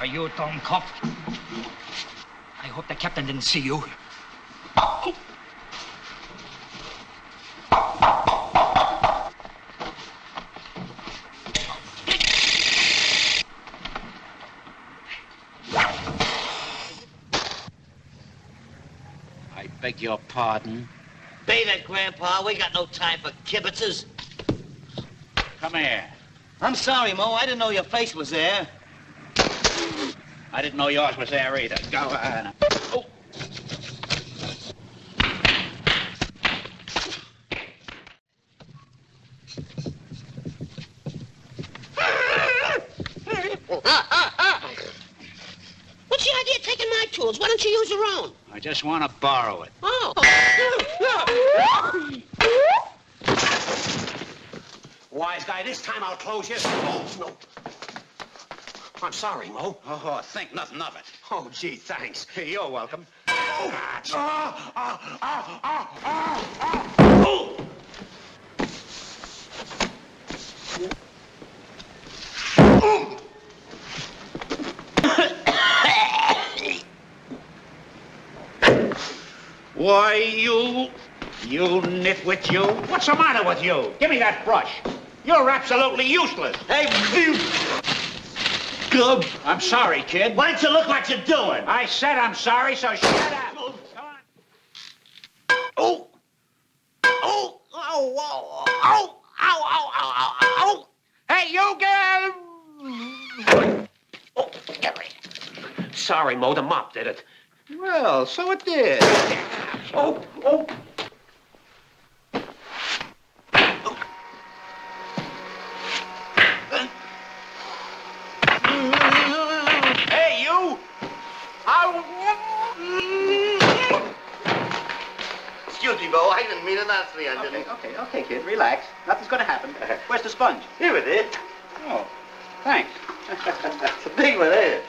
Are you dumb cop? I hope the captain didn't see you. I beg your pardon. Beat it, Grandpa. We got no time for kibitzes. Come here. I'm sorry, Moe. I didn't know your face was there. I didn't know yours was there either. Go on. Oh. What's the idea of taking my tools? Why don't you use your own? I just want to borrow it. Oh. Wise guy, this time I'll close you. Oh, no. I'm sorry, Moe. Oh, think nothing of it. Oh, gee, thanks. You're welcome. Oh, ah, ah, ah, ah, ah, ah. Oh. Why, you... You nitwit, you. What's the matter with you? Give me that brush. You're absolutely useless. Hey, you... Gub. I'm sorry, kid. Why don't you look like you're doing? I said I'm sorry, so shut up. Oh. Oh. Oh. Oh. Oh. Ow, ow, ow, ow, ow. Hey, you girl! Oh, get ready. Sorry, Moe. The mop did it. Well, so it did. Oh, oh. Hey, you! Excuse me, Bo. I didn't mean it nasty. I Okay, didn't. okay, okay, kid. Relax. Nothing's gonna happen. Where's the sponge? Here it is. Oh, thanks. It's a big one, eh?